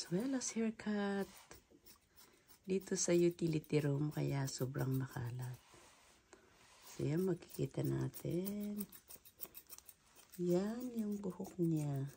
as well as haircut dito sa utility room kaya sobrang makalat. So yan makikita natin. Yan yung buhok niya.